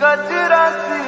कचरा सी